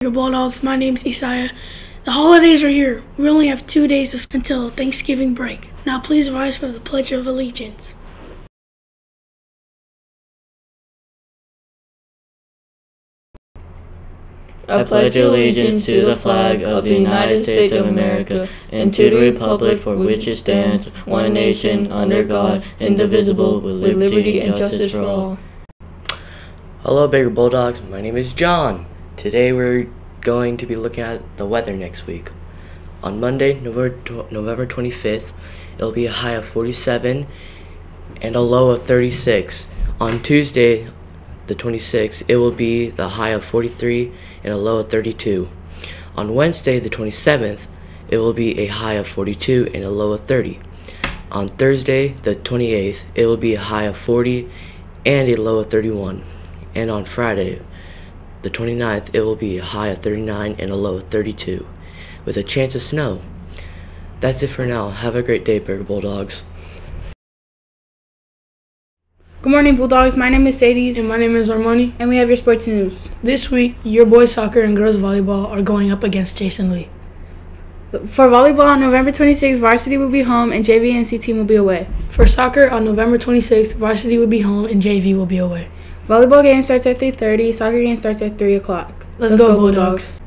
Bulldogs, my name's Isaiah. The holidays are here. We only have two days of- until Thanksgiving break. Now please rise for the Pledge of Allegiance. I pledge allegiance to the flag of the United States of America and to the republic for which it stands, one nation, under God, indivisible, with liberty and justice for all. Hello, Baker Bulldogs. My name is John. Today we're going to be looking at the weather next week. On Monday, November, November 25th, it'll be a high of 47 and a low of 36. On Tuesday, the 26th, it will be the high of 43 and a low of 32. On Wednesday, the 27th, it will be a high of 42 and a low of 30. On Thursday, the 28th, it will be a high of 40 and a low of 31. And on Friday, the 29th, it will be a high of 39 and a low of 32, with a chance of snow. That's it for now. Have a great day, Bear Bulldogs. Good morning, Bulldogs. My name is Sadie, And my name is Armani. and we have your sports news. This week, your boys soccer and girls volleyball are going up against Jason Lee. For volleyball, on November 26th, varsity will be home and JV and C team will be away. For soccer, on November 26th, varsity will be home and JV will be away. Volleyball game starts at 3:30. Soccer game starts at 3 o'clock. Let's, go, Bulldogs.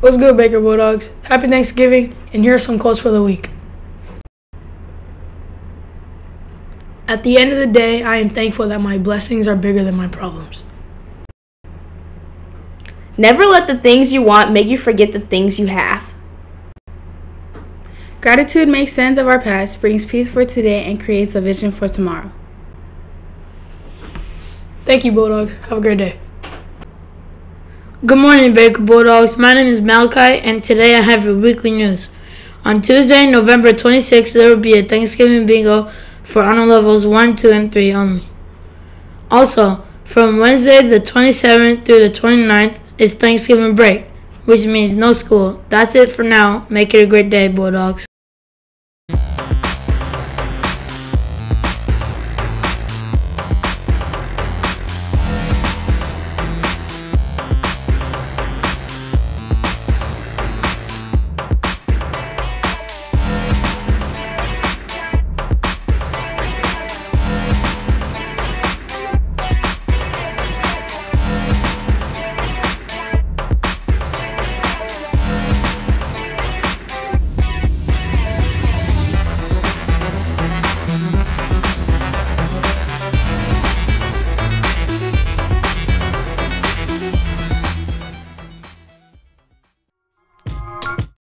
What's good, Baker Bulldogs? Happy Thanksgiving, and here are some quotes for the week. At the end of the day, I am thankful that my blessings are bigger than my problems. Never let the things you want make you forget the things you have. Gratitude makes sense of our past, brings peace for today, and creates a vision for tomorrow. Thank you, Bulldogs. Have a great day. Good morning, Baker Bulldogs. My name is Malachi, and today I have your weekly news. On Tuesday, November 26th, there will be a Thanksgiving bingo for honor levels 1, 2, and 3 only. Also, from Wednesday the 27th through the 29th is Thanksgiving break, which means no school. That's it for now. Make it a great day, Bulldogs.